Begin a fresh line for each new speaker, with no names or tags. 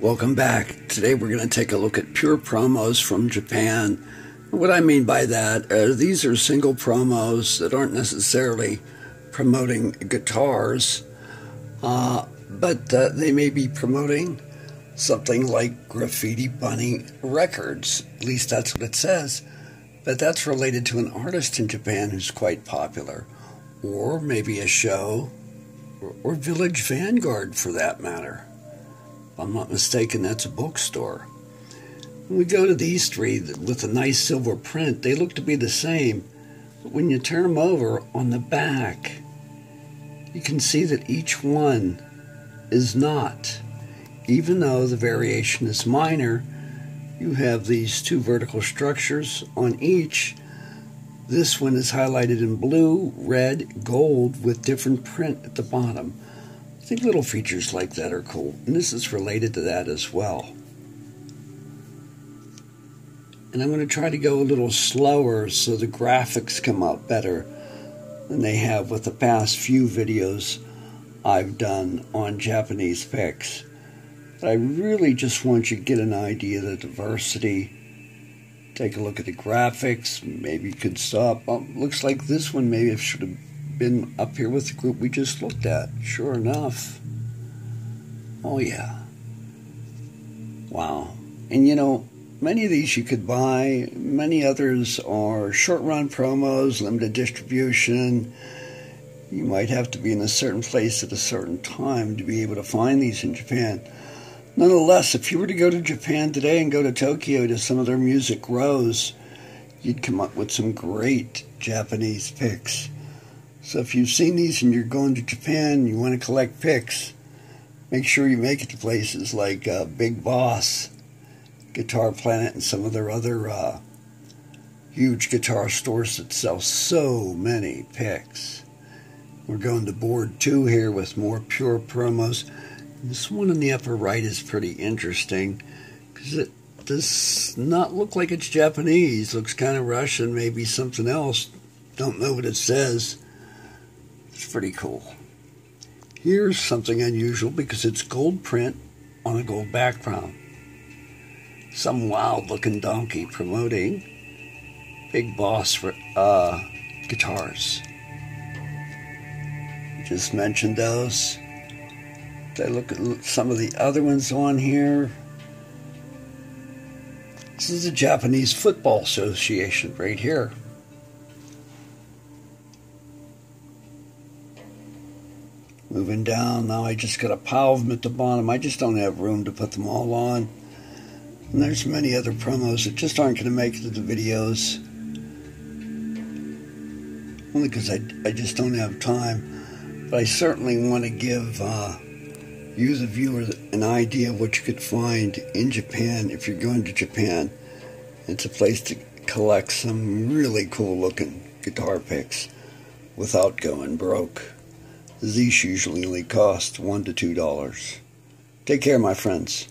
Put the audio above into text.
Welcome back. Today we're going to take a look at pure promos from Japan. What I mean by that, uh, these are single promos that aren't necessarily promoting guitars, uh, but uh, they may be promoting something like Graffiti Bunny Records. At least that's what it says. But that's related to an artist in Japan who's quite popular, or maybe a show, or Village Vanguard for that matter. I'm not mistaken, that's a bookstore. When we go to these three with a nice silver print, they look to be the same. But when you turn them over on the back, you can see that each one is not. Even though the variation is minor, you have these two vertical structures on each. This one is highlighted in blue, red, gold with different print at the bottom. I think little features like that are cool, and this is related to that as well. And I'm going to try to go a little slower so the graphics come out better than they have with the past few videos I've done on Japanese picks. But I really just want you to get an idea of the diversity. Take a look at the graphics. Maybe you could stop. Oh, looks like this one maybe I should have been up here with the group we just looked at. Sure enough. Oh, yeah. Wow. And you know, many of these you could buy, many others are short run promos, limited distribution. You might have to be in a certain place at a certain time to be able to find these in Japan. Nonetheless, if you were to go to Japan today and go to Tokyo to some of their music rows, you'd come up with some great Japanese picks. So if you've seen these and you're going to Japan and you want to collect picks, make sure you make it to places like uh, Big Boss, Guitar Planet, and some of their other uh, huge guitar stores that sell so many picks. We're going to board two here with more pure promos. This one in the upper right is pretty interesting because it does not look like it's Japanese. Looks kind of Russian, maybe something else. Don't know what it says. It's pretty cool. Here's something unusual because it's gold print on a gold background. Some wild looking donkey promoting Big Boss for uh, guitars. Just mentioned those. I look at some of the other ones on here. This is the Japanese Football Association right here. Moving down, now I just got a pile of them at the bottom. I just don't have room to put them all on. And there's many other promos that just aren't going to make it to the videos. Only because I, I just don't have time. But I certainly want to give uh, you, the viewer, an idea of what you could find in Japan if you're going to Japan. It's a place to collect some really cool looking guitar picks without going broke. These usually only cost one to two dollars. Take care, my friends.